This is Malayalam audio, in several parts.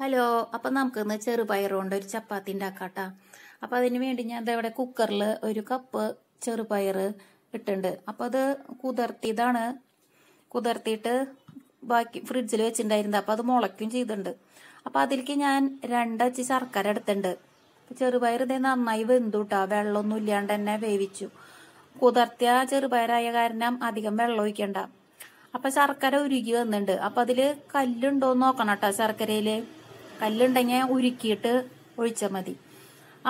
ഹലോ അപ്പം നമുക്കിന്ന് ചെറുപയർ കൊണ്ട് ഒരു ചപ്പാത്തി ഉണ്ടാക്കാട്ടാ. അപ്പം അതിന് വേണ്ടി ഞാൻ ഇവിടെ കുക്കറിൽ ഒരു കപ്പ് ചെറുപയർ ഇട്ടുണ്ട് അപ്പം അത് കുതിർത്തിയതാണ്. കുതിർത്തിയിട്ട് ബാക്കി ഫ്രിഡ്ജിൽ വെച്ചിട്ടുണ്ടായിരുന്നത് അപ്പം അത് മുളയ്ക്കും ചെയ്തിട്ടുണ്ട്. അപ്പം അതിലേക്ക് ഞാൻ രണ്ടച്ച് ശർക്കര എടുത്തിട്ടുണ്ട്. ചെറുപയർ ഇതേ നന്നായി വെന്തുട്ടാ. വെള്ളമൊന്നും ഇല്ലാണ്ട് തന്നെ വേവിച്ചു. കുതിർത്തിയ ചെറുപയറായ കാരണം അധികം വെള്ളം ഒഴിക്കണ്ട. അപ്പൊ ശർക്കര ഉരുകി വന്നിട്ടുണ്ട്. അപ്പൊ അതിൽ കല്ലുണ്ടോ നോക്കണം കേട്ടോ ശർക്കരയിൽ. കല്ലുണ്ടെങ്കിൽ ഉരുക്കിയിട്ട് ഒഴിച്ചാൽ മതി.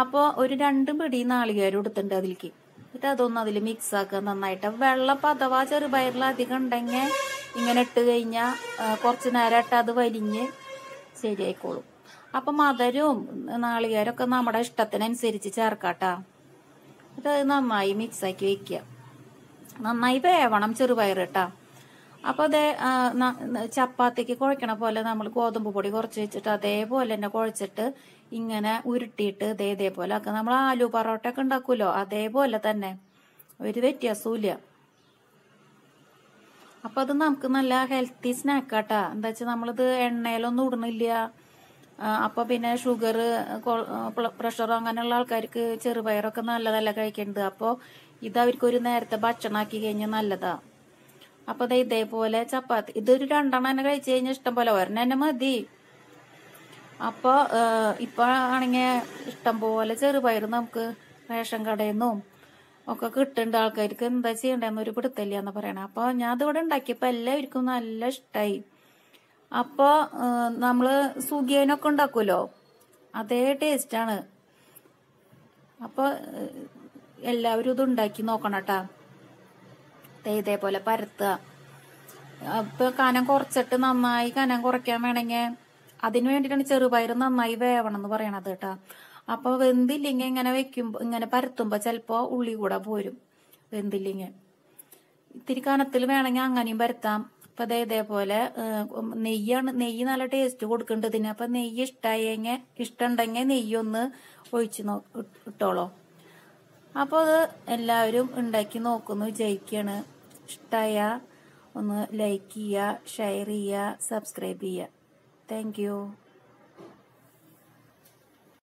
അപ്പോൾ ഒരു രണ്ട് പിടി നാളികേരം എടുത്തിട്ടുണ്ട് അതിലേക്ക്. എന്നിട്ട് അതൊന്ന് അതിൽ മിക്സ് ആക്കുക നന്നായിട്ട്. വെള്ളപ്പം അഥവാ ചെറുപയറിൽ അധികം ഉണ്ടെങ്കിൽ ഇങ്ങനെ ഇട്ട് കഴിഞ്ഞാൽ കുറച്ച് നേരം ഇട്ട് അത് വലിഞ്ഞ് ശരിയായിക്കോളും. അപ്പം മധുരവും നാളികേരമൊക്കെ നമ്മുടെ ഇഷ്ടത്തിനനുസരിച്ച് ചേർക്കാട്ടാ. ഇത് നന്നായി മിക്സ് ആക്കി വെക്കുക. നന്നായി വേവണം ചെറുപയർ കേട്ടാ. അപ്പൊ അതേ ചപ്പാത്തിക്ക് കുഴക്കണ പോലെ നമ്മൾ ഗോതമ്പ് പൊടി കുറച്ച് വെച്ചിട്ട് അതേപോലെ തന്നെ കുഴച്ചിട്ട് ഇങ്ങനെ ഉരുട്ടിയിട്ട് ഇതേ ഇതേപോലെ ആക്കുക നമ്മൾ ആലു പൊറോട്ട ഒക്കെ ഉണ്ടാക്കുമല്ലോ അതേപോലെ തന്നെ. ഒരു വ്യത്യാസവും ഇല്ല അപ്പൊ അത് നമുക്ക് നല്ല ഹെൽത്തി സ്നാക്കാട്ടാ എന്താ വെച്ചാൽ നമ്മളിത് എണ്ണയിലൊന്നും ഇടണില്ല ആ, അപ്പൊ പിന്നെ ഷുഗർ പ്രഷർ അങ്ങനെയുള്ള ആൾക്കാർക്ക് ചെറുപയറൊക്കെ നല്ലതല്ല കഴിക്കേണ്ടത്? അപ്പോൾ ഇത് അവർക്ക് ഒരു നേരത്തെ ഭക്ഷണമാക്കി കഴിഞ്ഞാൽ നല്ലതാ. അപ്പൊ ദേ ഇതേപോലെ ചപ്പാത്തി. ഇതൊരു രണ്ടെണ്ണം തന്നെ കഴിച്ചു കഴിഞ്ഞാൽ ഇഷ്ടം പോലെ. മതി. അപ്പൊ ഇപ്പൊ ആണെങ്കിൽ ഇഷ്ടം പോലെ ചെറുപയർ നമുക്ക് റേഷൻ കടയിൽ നിന്നും ഒക്കെ കിട്ടുന്നുണ്ട്. ആൾക്കാർക്ക് എന്താ ചെയ്യണ്ടെന്ന് ഒരു പിടുത്തല്ല എന്ന് പറയണേ. അപ്പൊ ഞാൻ ഇതിവിടെ ഉണ്ടാക്കിയപ്പോ എല്ലാവർക്കും നല്ല ഇഷ്ടായി. അപ്പൊ നമ്മൾ സുഖിയനൊക്കെ ഉണ്ടാക്കുമല്ലോ? അതേ ടേസ്റ്റാണ്. അപ്പൊ ഏഹ്, എല്ലാവരും ഇത് ഉണ്ടാക്കി നോക്കണം ഇതേപോലെ പരത്തുക. അപ്പൊ കനം കുറച്ചിട്ട് നന്നായി കനം കുറയ്ക്കാൻ വേണമെങ്കിൽ അതിന് വേണ്ടിയിട്ടാണ് ചെറുപയർ നന്നായി വേവണം എന്ന് പറയണത് കേട്ടാ. അപ്പൊ വെന്തില്ലെങ്കിൽ ഇങ്ങനെ വെക്കുമ്പോ ഇങ്ങനെ പരത്തുമ്പോ ചിലപ്പോ ഉള്ളി കൂടെ പോരും വെന്തില്ലെങ്കിൽ. ഇത്തിരി കനത്തിൽ വേണമെങ്കിൽ അങ്ങനെയും പരത്താം. അപ്പൊ അതേ ഇതേപോലെ നെയ്യാണ് നെയ്യ് നല്ല ടേസ്റ്റ് കൊടുക്കേണ്ടതിന് അപ്പൊ നെയ്യ് ഇഷ്ടമായെങ്കിൽ ഇഷ്ടമുണ്ടെങ്കിൽ നെയ്യൊന്ന് ഒഴിച്ച് നോ ഇട്ടോളോ. അപ്പോൾ അത് എല്ലാവരും ഉണ്ടാക്കി നോക്കുന്നു വിജയിക്കാണ് ഇഷ്ടമായ ഒന്ന് ലൈക്ക് ചെയ്യുക ഷെയർ ചെയ്യുക സബ്സ്ക്രൈബ് ചെയ്യുക. താങ്ക്